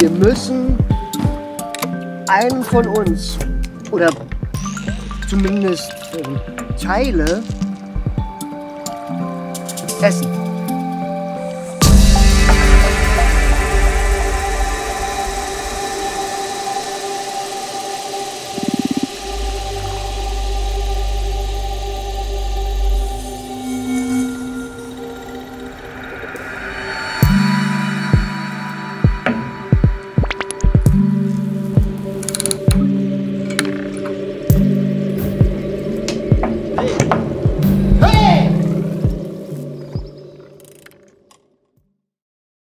Wir müssen einen von uns oder zumindest äh, Teile essen.